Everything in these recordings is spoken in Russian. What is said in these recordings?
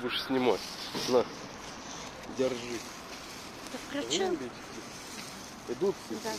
будешь снимать. На, держи. Голубички. Идут все. Да.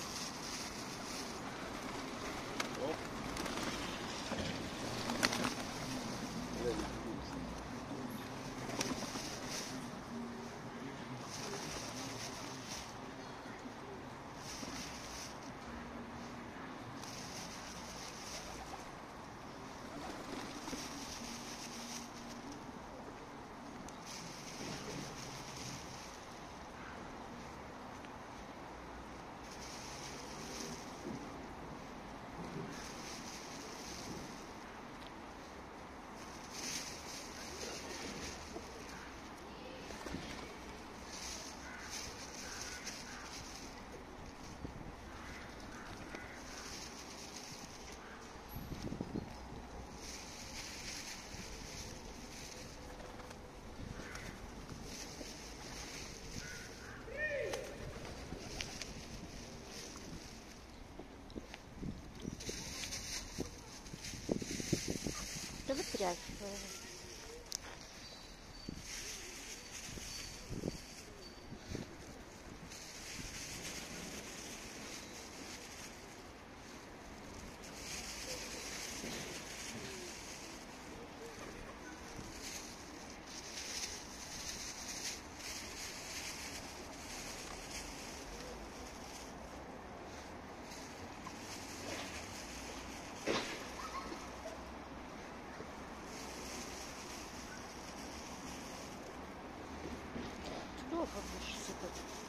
Yes. как бы сейчас это